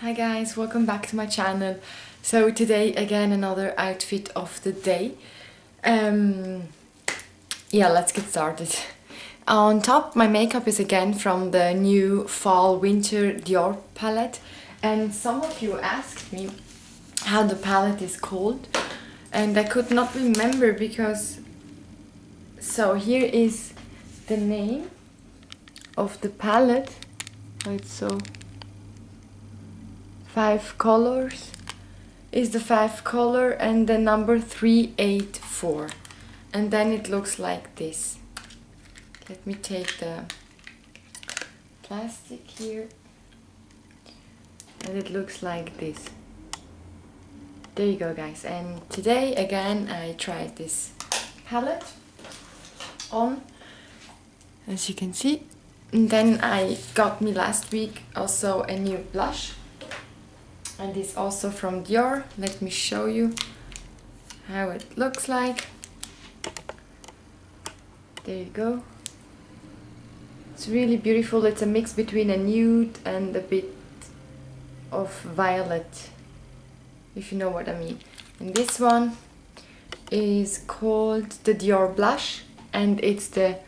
Hi guys, welcome back to my channel. So today again another outfit of the day. Um, yeah, let's get started. On top my makeup is again from the new fall winter Dior palette and some of you asked me how the palette is called and I could not remember because so here is the name of the palette. It's so five colors is the five color and the number 384 and then it looks like this. Let me take the plastic here. And it looks like this. There you go guys. And today again I tried this palette on as you can see. And then I got me last week also a new blush and it's also from Dior. Let me show you how it looks like. There you go. It's really beautiful. It's a mix between a nude and a bit of violet if you know what I mean. And this one is called the Dior blush and it's the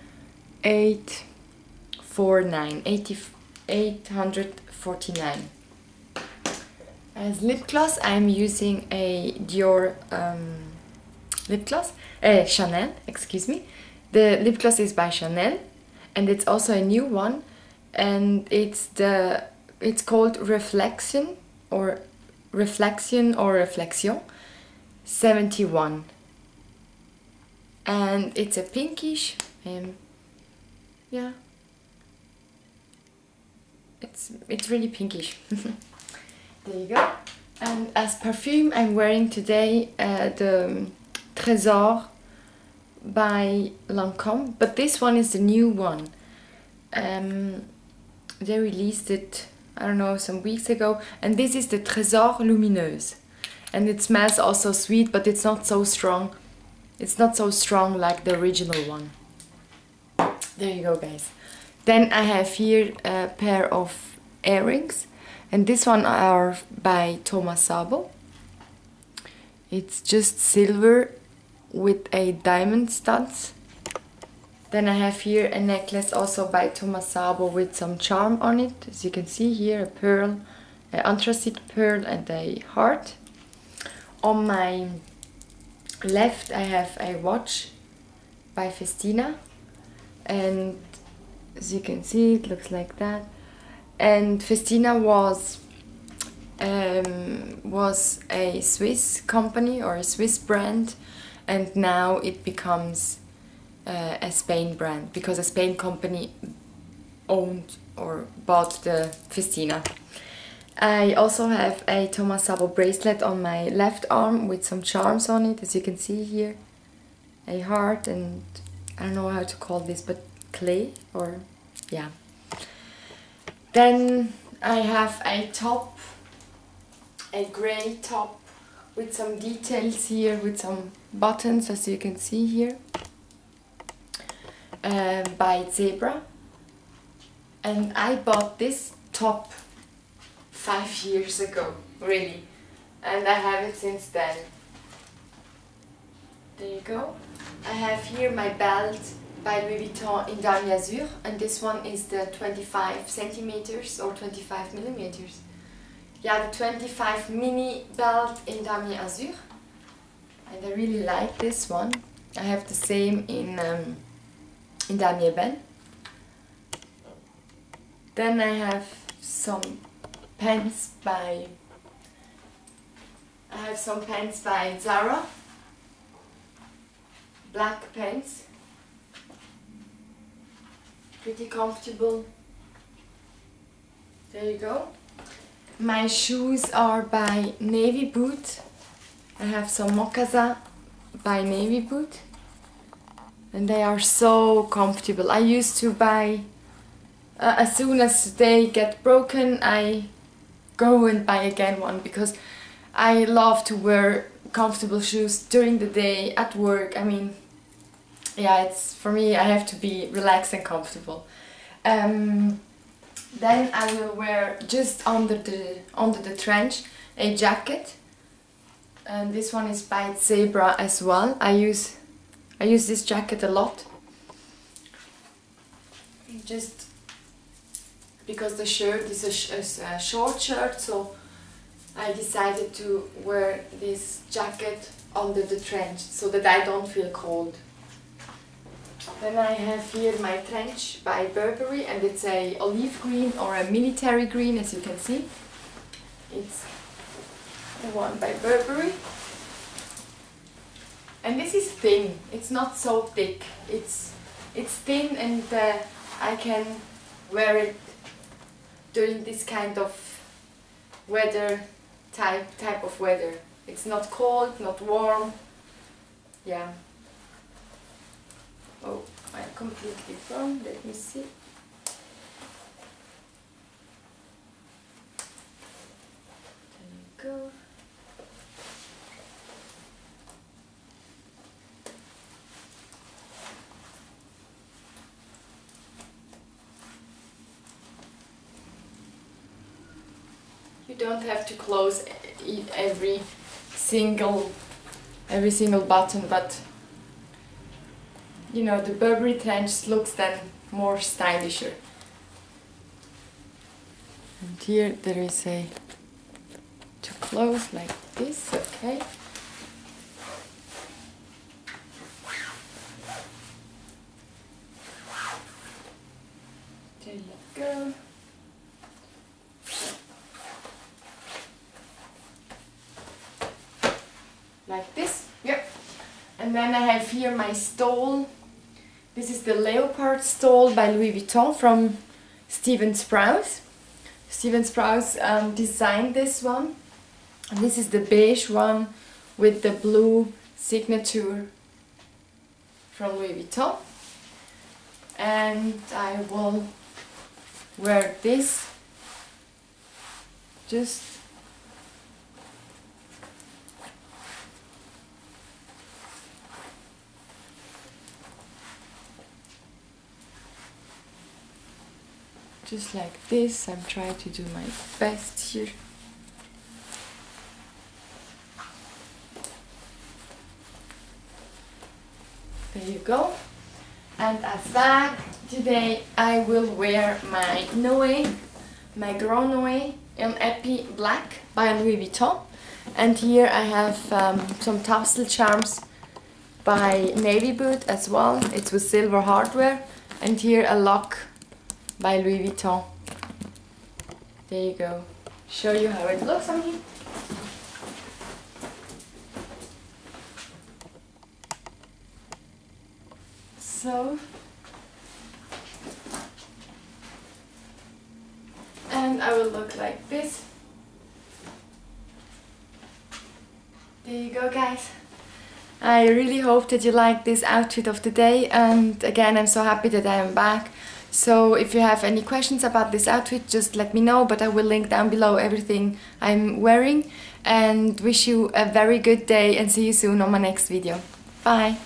849 849 as lip gloss, I'm using a Dior um, lip gloss, uh, Chanel, excuse me. The lip gloss is by Chanel, and it's also a new one, and it's the it's called Reflection or Reflection or Reflexion 71, and it's a pinkish, um, yeah. It's it's really pinkish. There you go. And as perfume, I'm wearing today uh, the Trésor by Lancome, but this one is the new one. Um, they released it, I don't know, some weeks ago, and this is the Trésor Lumineuse. And it smells also sweet, but it's not so strong. It's not so strong like the original one. There you go, guys. Then I have here a pair of earrings and this one are by Thomas Sabo. It's just silver with a diamond studs. Then I have here a necklace also by Thomas Sabo with some charm on it. As you can see here, a pearl, an anthracite pearl and a heart. On my left I have a watch by Festina and as you can see it looks like that and Festina was um, was a Swiss company or a Swiss brand, and now it becomes uh, a Spain brand because a Spain company owned or bought the Festina. I also have a Thomas Sabo bracelet on my left arm with some charms on it, as you can see here. A heart and I don't know how to call this, but clay or yeah. Then I have a top, a grey top with some details here with some buttons as you can see here uh, by Zebra. And I bought this top five years ago really. And I have it since then. There you go. I have here my belt by Louis Vuitton in Damier Azur and this one is the 25 centimeters or 25 millimeters. Yeah, the 25 mini belt in Damier Azur and I really like this one. I have the same in, um, in Damier Ebene. Then I have some pants by I have some pants by Zara black pants pretty comfortable. There you go. My shoes are by Navyboot. I have some moccasin by Navyboot. And they are so comfortable. I used to buy, uh, as soon as they get broken, I go and buy again one because I love to wear comfortable shoes during the day, at work. I mean, yeah, it's for me, I have to be relaxed and comfortable. Um, Then I will wear just under the under the trench a jacket. And this one is by Zebra as well. I use I use this jacket a lot. Just because the shirt is a, sh is a short shirt, so I decided to wear this jacket under the trench so that I don't feel cold. Then I have here my trench by Burberry and it's a olive green or a military green as you can see. It's the one by Burberry. And this is thin, it's not so thick. It's it's thin and uh, I can wear it during this kind of weather type type of weather. It's not cold, not warm. Yeah. Oh, I'm completely wrong. Let me see. There you go. You don't have to close every single every single button, but you know the Burberry trench looks then more stylisher. And here there is a to close like this, okay. There you go. like this. Yep. And then I have here my stole. This is the leopard stole by Louis Vuitton from Stephen Sprouse. Stephen Sprouse um, designed this one. And this is the beige one with the blue signature from Louis Vuitton. And I will wear this just just like this I'm trying to do my best here. There you go. And as bag today I will wear my Noe my Grand Noe in Epi Black by Louis Vuitton. And here I have um, some tassel charms by Navyboot as well. It's with silver hardware. And here a lock by Louis Vuitton. There you go. Show you how it looks on here. So, and I will look like this. There you go guys. I really hope that you like this outfit of the day and again I'm so happy that I am back. So if you have any questions about this outfit, just let me know, but I will link down below everything I'm wearing and wish you a very good day and see you soon on my next video. Bye!